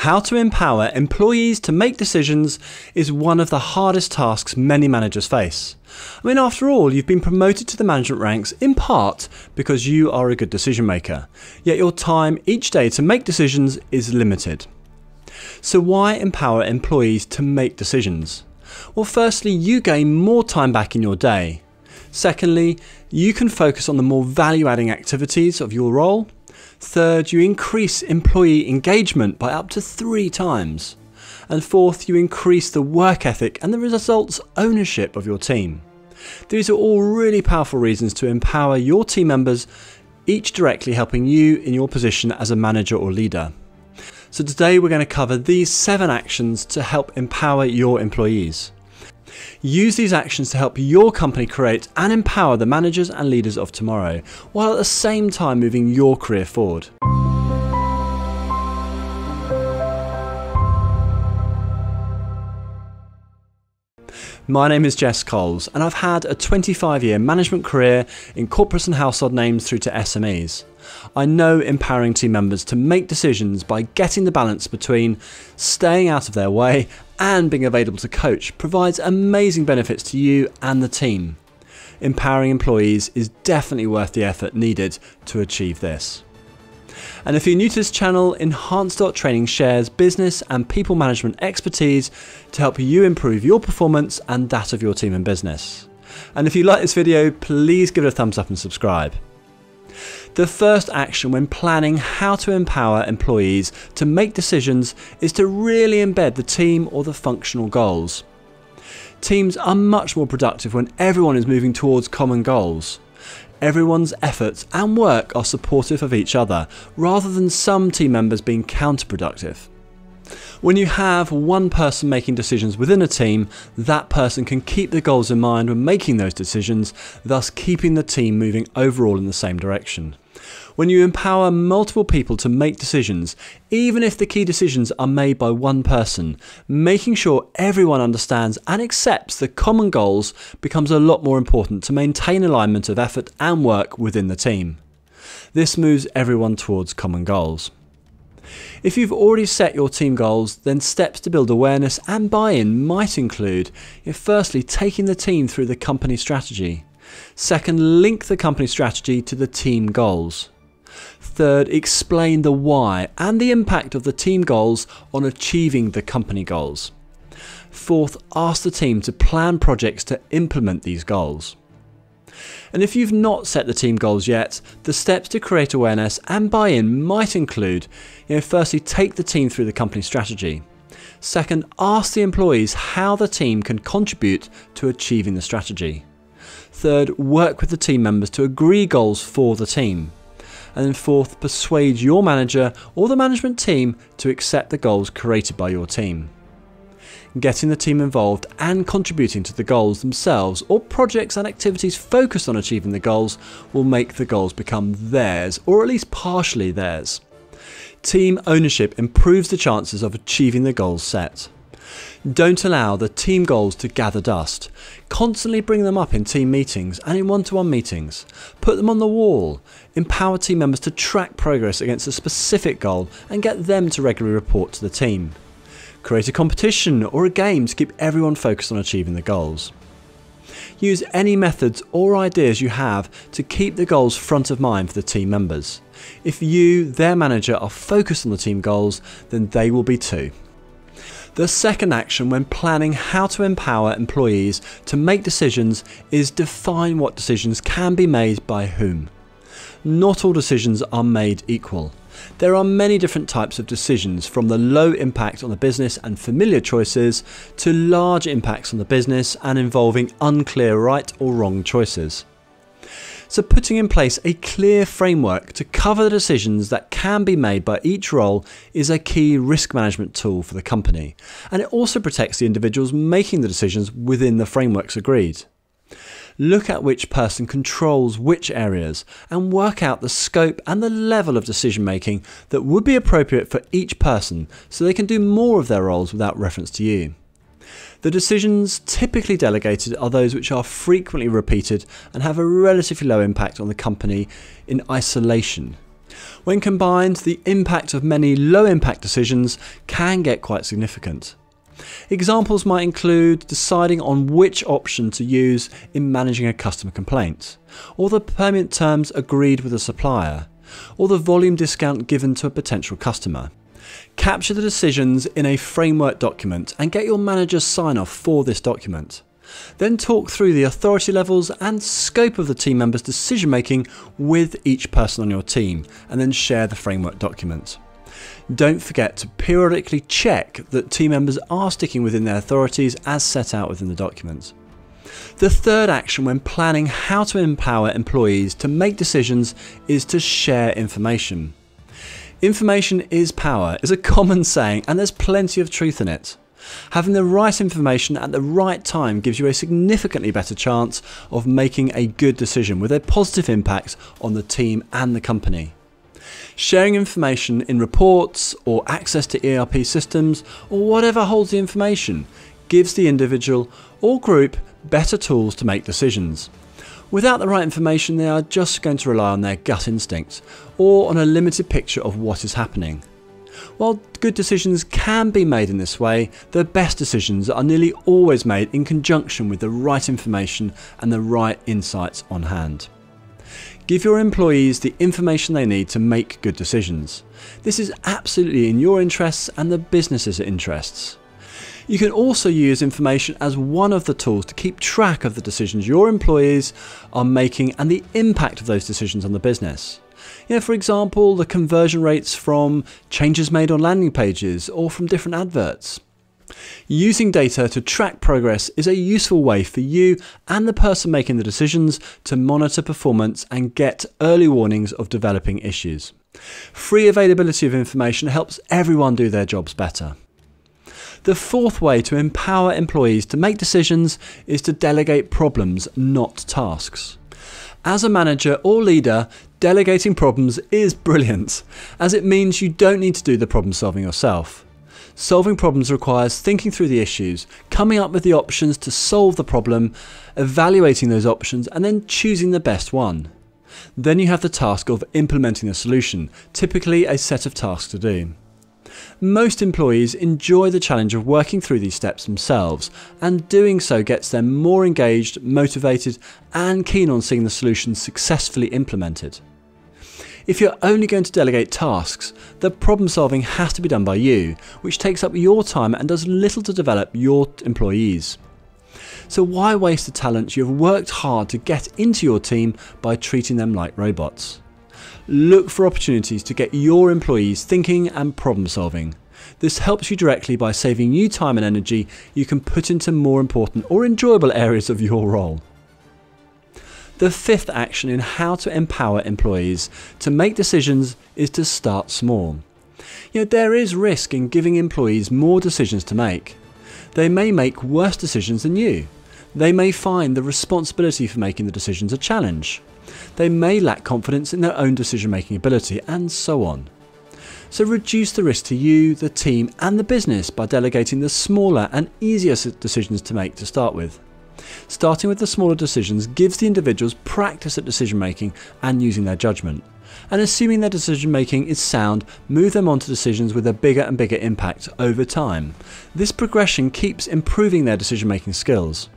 How to empower employees to make decisions is one of the hardest tasks many managers face. I mean, after all, you've been promoted to the management ranks in part because you are a good decision maker, yet your time each day to make decisions is limited. So, why empower employees to make decisions? Well, firstly, you gain more time back in your day. Secondly, you can focus on the more value adding activities of your role. Third, you increase employee engagement by up to three times. And fourth, you increase the work ethic and the results ownership of your team. These are all really powerful reasons to empower your team members, each directly helping you in your position as a manager or leader. So, today we're going to cover these seven actions to help empower your employees. Use these actions to help your company create and empower the managers and leaders of tomorrow, while at the same time moving your career forward. My name is Jess Coles, and I've had a 25 year management career in corporates and household names through to SMEs. I know empowering team members to make decisions by getting the balance between staying out of their way and being available to coach provides amazing benefits to you and the team. Empowering employees is definitely worth the effort needed to achieve this. And if you're new to this channel, Enhance Training shares business and people management expertise to help you improve your performance and that of your team and business. And if you like this video, please give it a thumbs up and subscribe. The first action when planning how to empower employees to make decisions is to really embed the team or the functional goals. Teams are much more productive when everyone is moving towards common goals. Everyone's efforts and work are supportive of each other, rather than some team members being counterproductive. When you have one person making decisions within a team, that person can keep the goals in mind when making those decisions, thus keeping the team moving overall in the same direction. When you empower multiple people to make decisions, even if the key decisions are made by one person, making sure everyone understands and accepts the common goals becomes a lot more important to maintain alignment of effort and work within the team. This moves everyone towards common goals. If you've already set your team goals, then steps to build awareness and buy in might include firstly, taking the team through the company strategy. Second, link the company strategy to the team goals. Third, explain the why and the impact of the team goals on achieving the company goals. Fourth, ask the team to plan projects to implement these goals. And if you've not set the team goals yet, the steps to create awareness and buy in might include you know, firstly, take the team through the company strategy. Second, ask the employees how the team can contribute to achieving the strategy. Third, work with the team members to agree goals for the team. And then fourth, persuade your manager or the management team to accept the goals created by your team. Getting the team involved and contributing to the goals themselves or projects and activities focused on achieving the goals will make the goals become theirs or at least partially theirs. Team ownership improves the chances of achieving the goals set. Don't allow the team goals to gather dust. Constantly bring them up in team meetings and in one to one meetings. Put them on the wall. Empower team members to track progress against a specific goal and get them to regularly report to the team. Create a competition or a game to keep everyone focused on achieving the goals. Use any methods or ideas you have to keep the goals front of mind for the team members. If you, their manager, are focused on the team goals, then they will be too. The second action when planning how to empower employees to make decisions is define what decisions can be made by whom. Not all decisions are made equal. There are many different types of decisions, from the low impact on the business and familiar choices to large impacts on the business and involving unclear right or wrong choices. So, putting in place a clear framework to cover the decisions that can be made by each role is a key risk management tool for the company, and it also protects the individuals making the decisions within the frameworks agreed. Look at which person controls which areas and work out the scope and the level of decision making that would be appropriate for each person so they can do more of their roles without reference to you. The decisions typically delegated are those which are frequently repeated and have a relatively low impact on the company in isolation. When combined, the impact of many low impact decisions can get quite significant. Examples might include deciding on which option to use in managing a customer complaint, or the payment terms agreed with a supplier, or the volume discount given to a potential customer. Capture the decisions in a framework document and get your manager's sign off for this document. Then talk through the authority levels and scope of the team members' decision making with each person on your team, and then share the framework document. Don't forget to periodically check that team members are sticking within their authorities as set out within the document. The third action when planning how to empower employees to make decisions is to share information. Information is power is a common saying and there's plenty of truth in it. Having the right information at the right time gives you a significantly better chance of making a good decision with a positive impact on the team and the company. Sharing information in reports or access to ERP systems or whatever holds the information gives the individual or group better tools to make decisions. Without the right information, they are just going to rely on their gut instincts or on a limited picture of what is happening. While good decisions can be made in this way, the best decisions are nearly always made in conjunction with the right information and the right insights on hand. Give your employees the information they need to make good decisions. This is absolutely in your interests and the business's interests. You can also use information as one of the tools to keep track of the decisions your employees are making and the impact of those decisions on the business. You know, for example, the conversion rates from changes made on landing pages or from different adverts. Using data to track progress is a useful way for you and the person making the decisions to monitor performance and get early warnings of developing issues. Free availability of information helps everyone do their jobs better. The fourth way to empower employees to make decisions is to delegate problems, not tasks. As a manager or leader, delegating problems is brilliant, as it means you don't need to do the problem solving yourself. Solving problems requires thinking through the issues, coming up with the options to solve the problem, evaluating those options, and then choosing the best one. Then you have the task of implementing the solution, typically a set of tasks to do. Most employees enjoy the challenge of working through these steps themselves, and doing so gets them more engaged, motivated, and keen on seeing the solution successfully implemented. If you're only going to delegate tasks, the problem solving has to be done by you, which takes up your time and does little to develop your employees. So why waste the talent you have worked hard to get into your team by treating them like robots? Look for opportunities to get your employees thinking and problem solving. This helps you directly by saving you time and energy you can put into more important or enjoyable areas of your role. The fifth action in how to empower employees to make decisions is to start small. You know, there is risk in giving employees more decisions to make. They may make worse decisions than you. They may find the responsibility for making the decisions a challenge. They may lack confidence in their own decision making ability, and so on. So reduce the risk to you, the team, and the business by delegating the smaller and easier decisions to make to start with. Starting with the smaller decisions gives the individuals practice at decision making and using their judgment. And assuming their decision making is sound, move them on to decisions with a bigger and bigger impact over time. This progression keeps improving their decision making skills.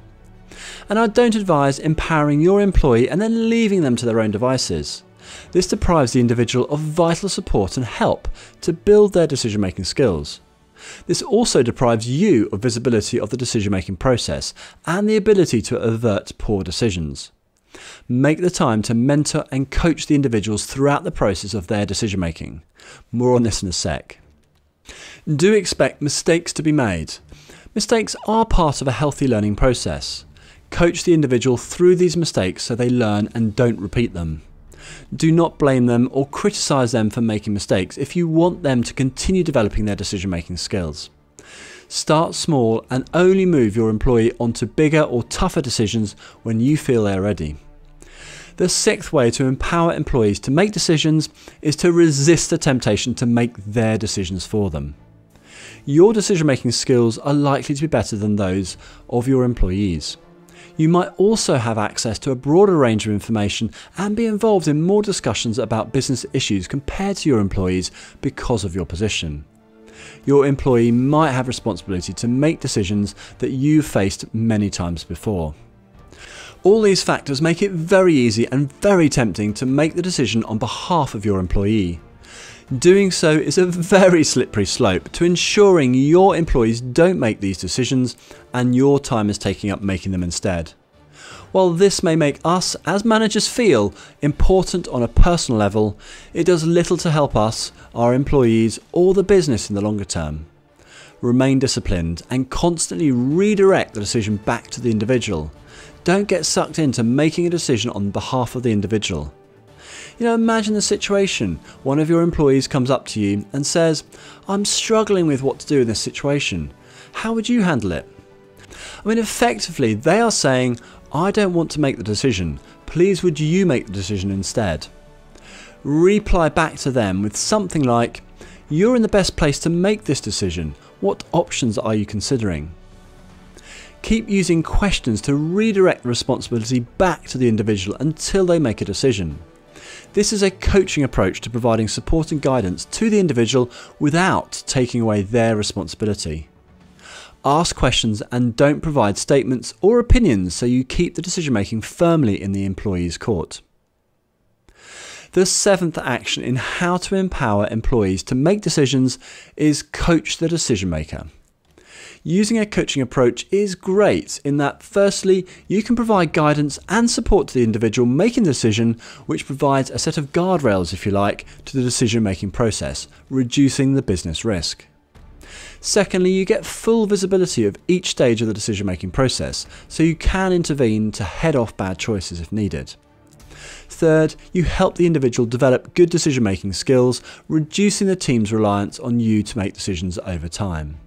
And I don't advise empowering your employee and then leaving them to their own devices. This deprives the individual of vital support and help to build their decision making skills. This also deprives you of visibility of the decision making process and the ability to avert poor decisions. Make the time to mentor and coach the individuals throughout the process of their decision making. More on this in a sec. Do expect mistakes to be made. Mistakes are part of a healthy learning process. Coach the individual through these mistakes so they learn and don't repeat them. Do not blame them or criticize them for making mistakes if you want them to continue developing their decision making skills. Start small and only move your employee onto bigger or tougher decisions when you feel they're ready. The sixth way to empower employees to make decisions is to resist the temptation to make their decisions for them. Your decision making skills are likely to be better than those of your employees. You might also have access to a broader range of information and be involved in more discussions about business issues compared to your employees because of your position. Your employee might have responsibility to make decisions that you've faced many times before. All these factors make it very easy and very tempting to make the decision on behalf of your employee. Doing so is a very slippery slope to ensuring your employees don't make these decisions and your time is taking up making them instead. While this may make us as managers feel important on a personal level, it does little to help us, our employees, or the business in the longer term. Remain disciplined and constantly redirect the decision back to the individual. Don't get sucked into making a decision on behalf of the individual. You know, imagine the situation. One of your employees comes up to you and says, I'm struggling with what to do in this situation. How would you handle it? I mean, effectively, they are saying, I don't want to make the decision. Please, would you make the decision instead? Reply back to them with something like, You're in the best place to make this decision. What options are you considering? Keep using questions to redirect the responsibility back to the individual until they make a decision. This is a coaching approach to providing support and guidance to the individual without taking away their responsibility. Ask questions and don't provide statements or opinions so you keep the decision making firmly in the employee's court. The seventh action in how to empower employees to make decisions is coach the decision maker. Using a coaching approach is great in that, firstly, you can provide guidance and support to the individual making the decision, which provides a set of guardrails, if you like, to the decision making process, reducing the business risk. Secondly, you get full visibility of each stage of the decision making process, so you can intervene to head off bad choices if needed. Third, you help the individual develop good decision making skills, reducing the team's reliance on you to make decisions over time.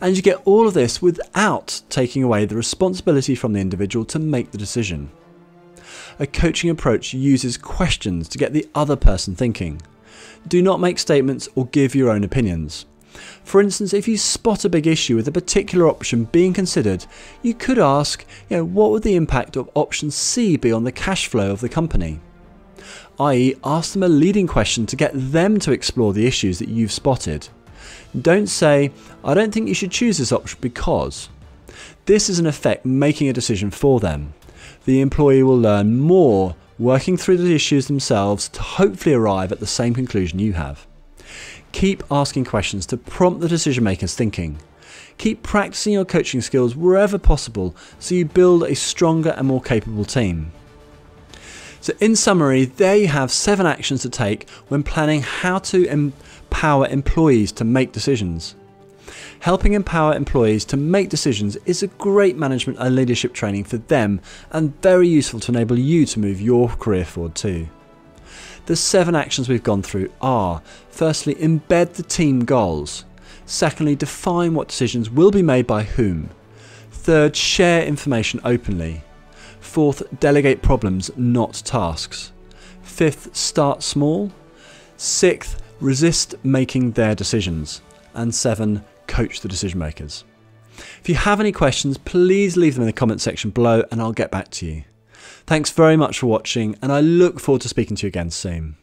And you get all of this without taking away the responsibility from the individual to make the decision. A coaching approach uses questions to get the other person thinking. Do not make statements or give your own opinions. For instance, if you spot a big issue with a particular option being considered, you could ask, you know, what would the impact of option C be on the cash flow of the company? i.e., ask them a leading question to get them to explore the issues that you've spotted. Don't say, I don't think you should choose this option because. This is in effect making a decision for them. The employee will learn more working through the issues themselves to hopefully arrive at the same conclusion you have. Keep asking questions to prompt the decision maker's thinking. Keep practicing your coaching skills wherever possible so you build a stronger and more capable team. So, in summary, there you have seven actions to take when planning how to empower employees to make decisions. Helping empower employees to make decisions is a great management and leadership training for them and very useful to enable you to move your career forward too. The seven actions we've gone through are firstly, embed the team goals. Secondly, define what decisions will be made by whom. Third, share information openly. Fourth, delegate problems, not tasks. Fifth, start small. Sixth, resist making their decisions. And seven, coach the decision makers. If you have any questions, please leave them in the comment section below and I'll get back to you. Thanks very much for watching and I look forward to speaking to you again soon.